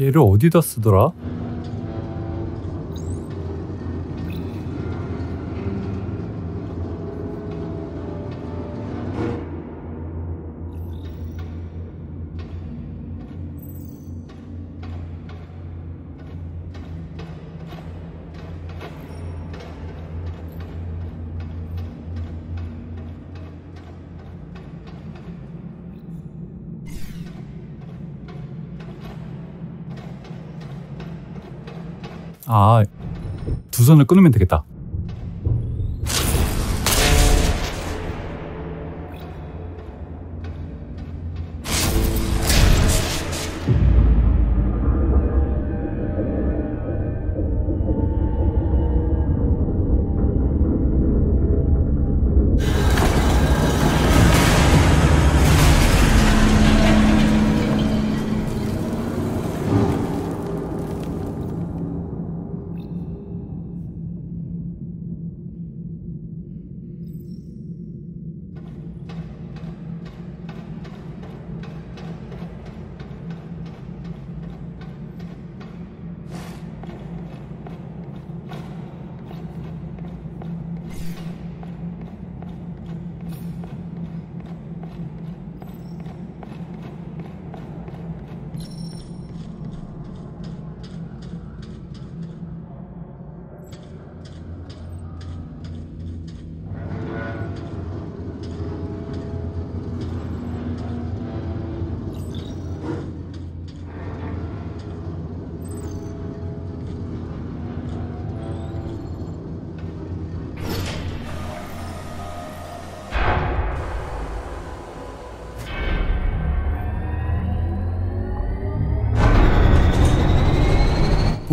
얘를 어디다 쓰더라? 아, 두 선을 끊으면 되겠다.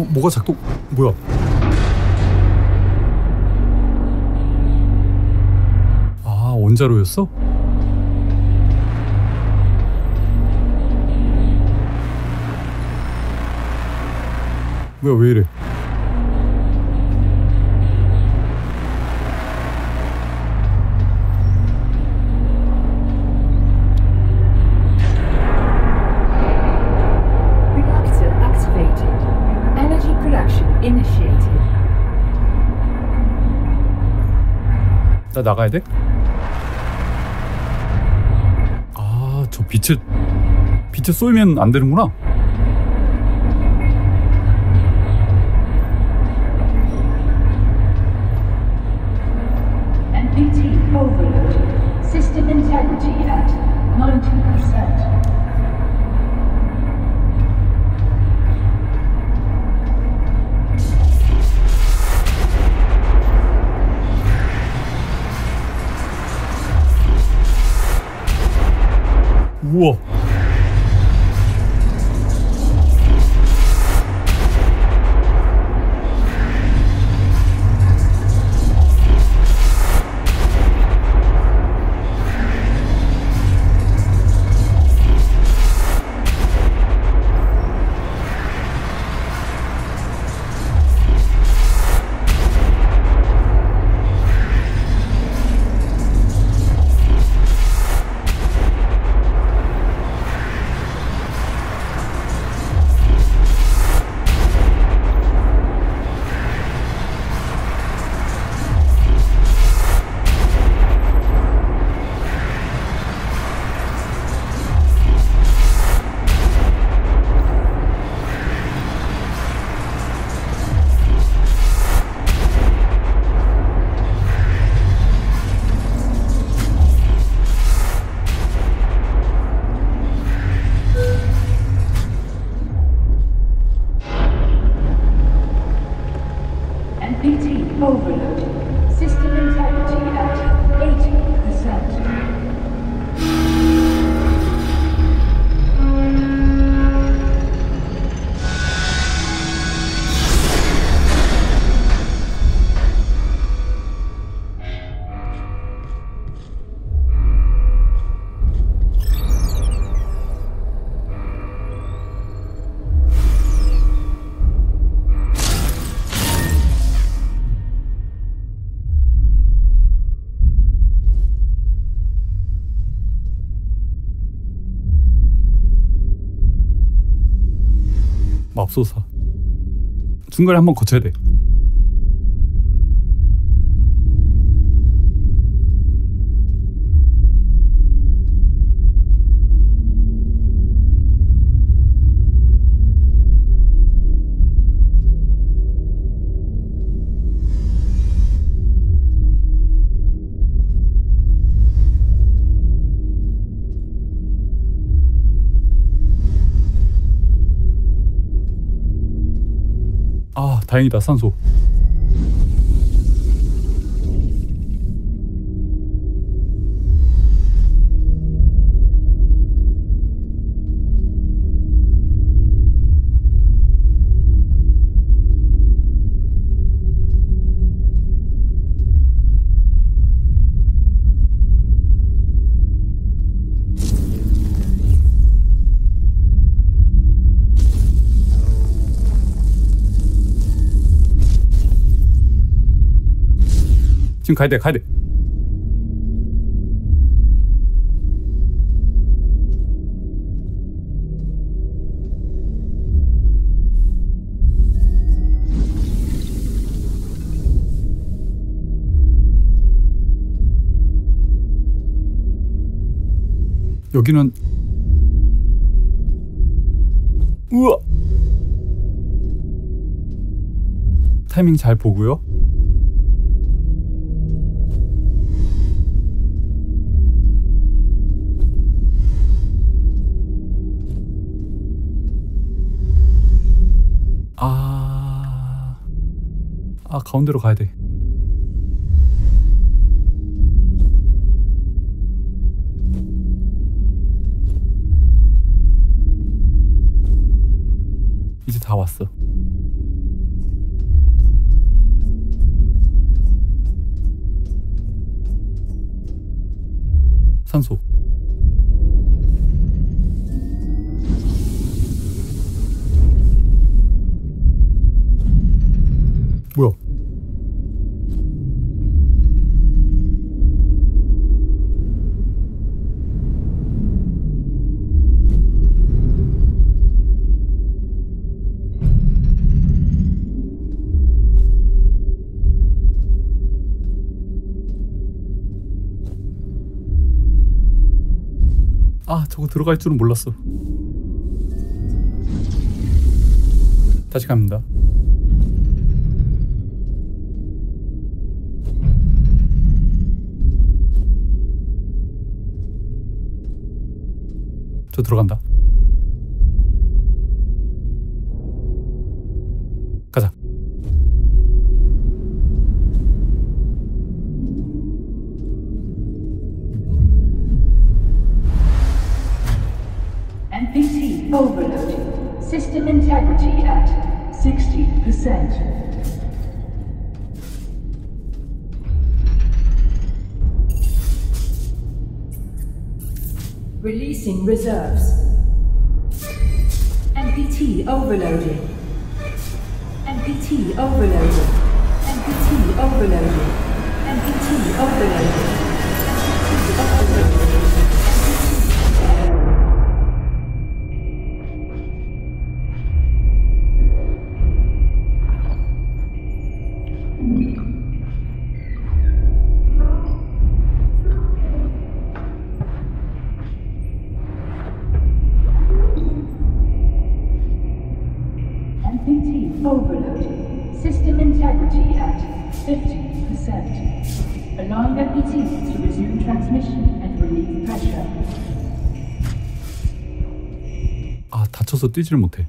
어, 뭐가 작동? 뭐야? 아, 원자로였어? 뭐야, 왜 이래? 나 나가야 돼? 아, 저 빛을 빛을 쏘면 안 되는구나. 우! over. 맙소사. 중간에 한번 거쳐야 돼. 다행이다. 산소. 지금 가야 돼, 가야 돼. 여기는 우와 타이밍 잘 보고요. 아 가운데로 가야 돼. 아, 저거 들어갈 줄은 몰랐어. 다시 갑니다. 저 들어간다. Overloading. System integrity at 60%. Releasing reserves. MPT overloading. MPT overloading. MPT overloading. MPT overloading. MPT overloading. 뛰지를 못해.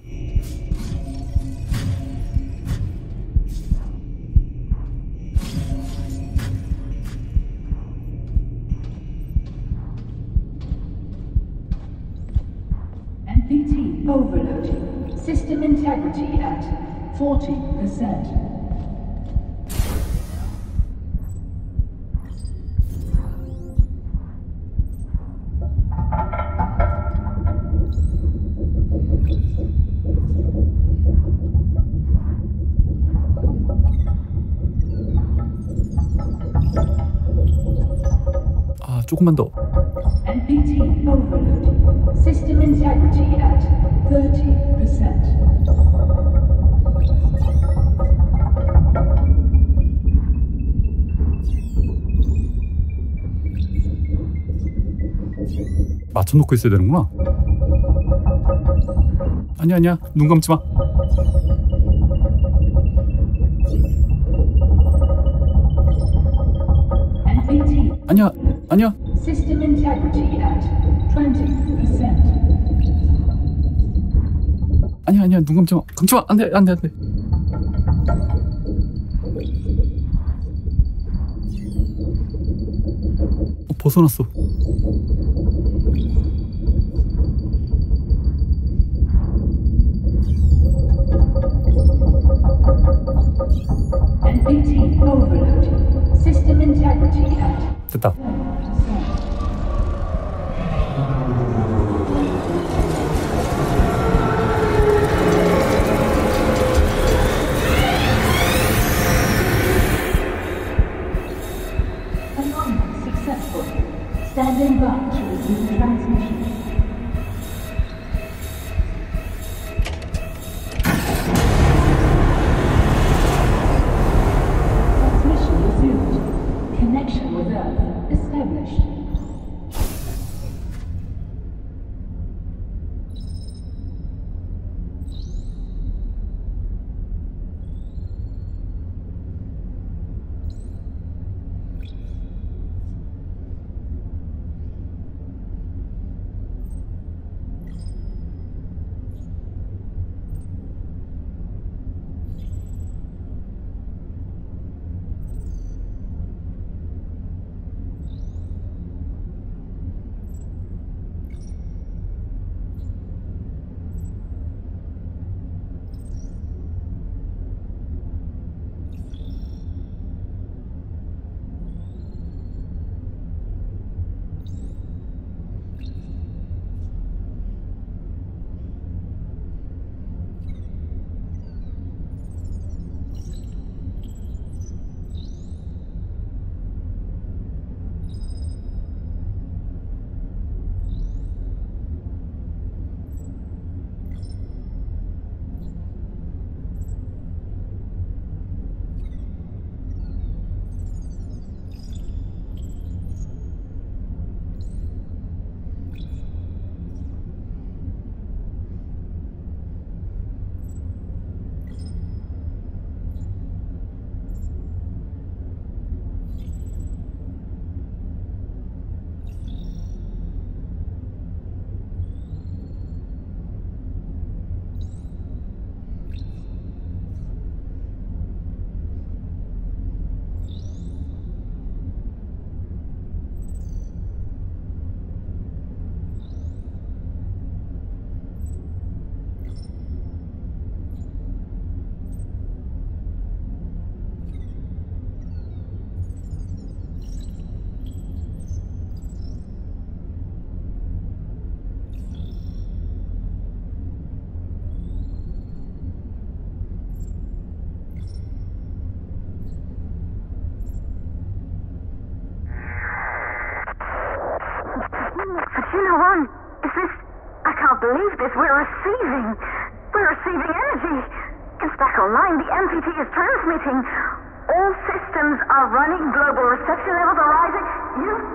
조금만 더. NPT overload. System integrity at 30%. 맞춰놓고 있어야 되는구나. 아니야 아니야 눈 감지 마. 아니야 눈 감지 마. 감지 마. 안돼 안돼 안돼. 어, 벗어났어. 됐다. We're receiving energy. It's back online. The MPT is transmitting. All systems are running. Global reception levels are rising. You've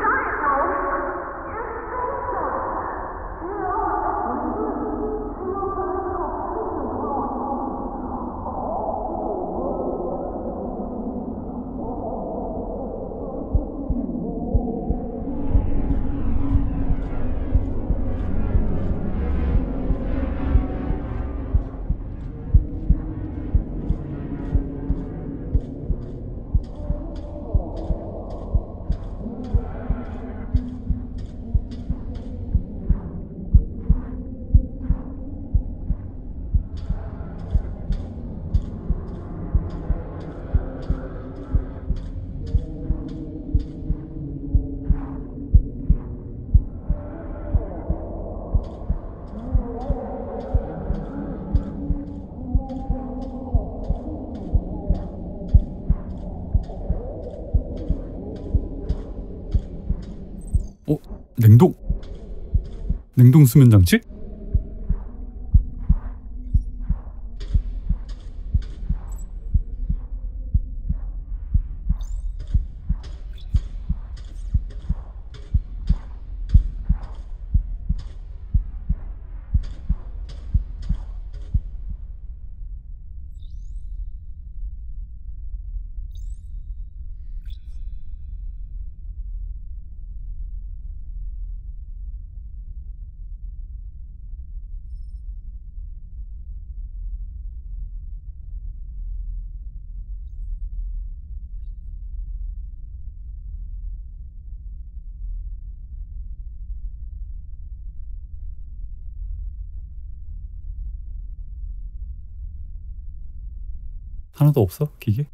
냉동 냉동 수면 장치? 하나도 없어 기계?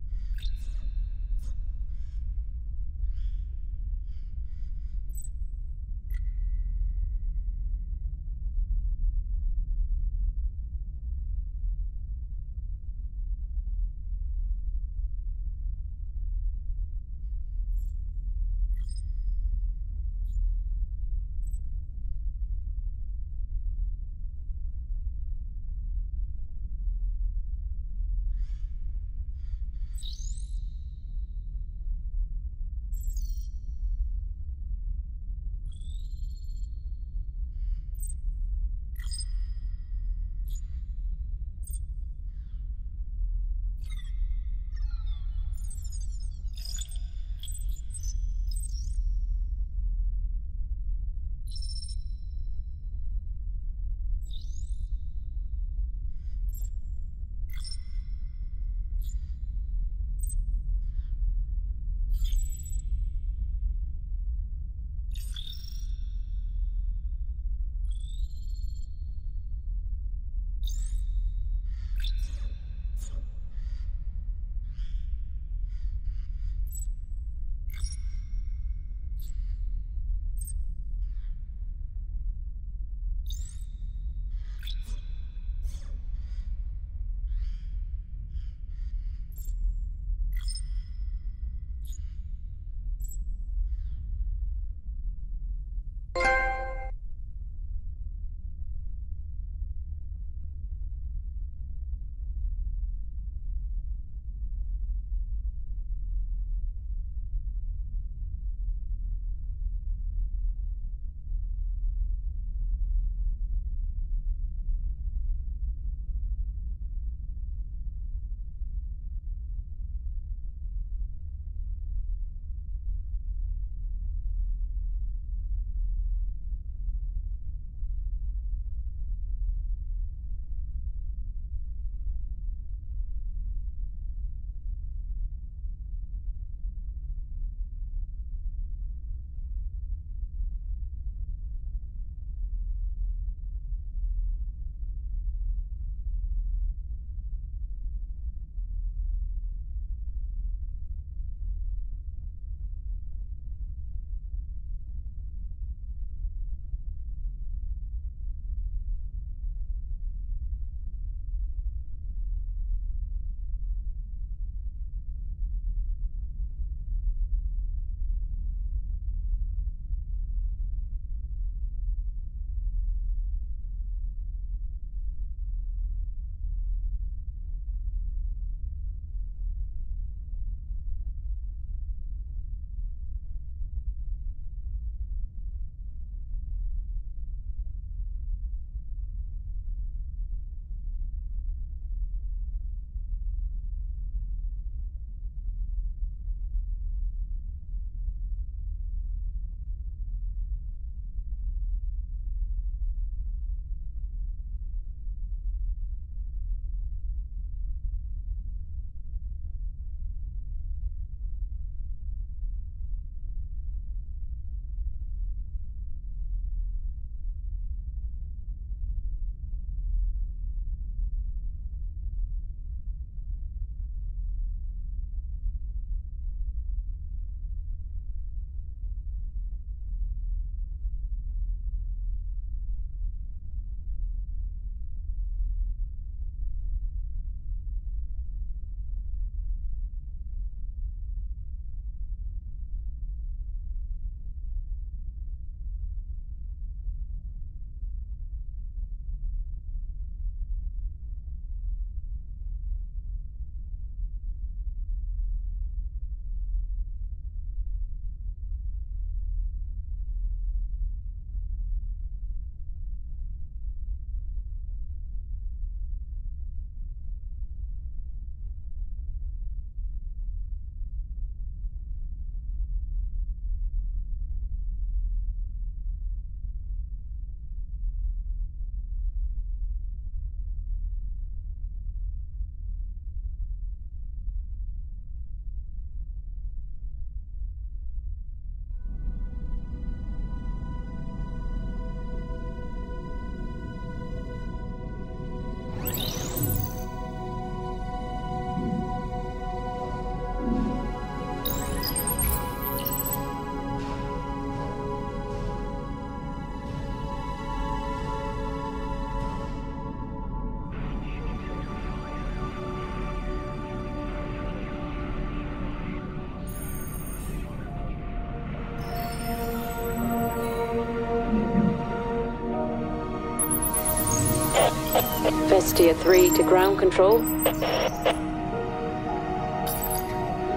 Hestia 3 to ground control.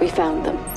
We found them.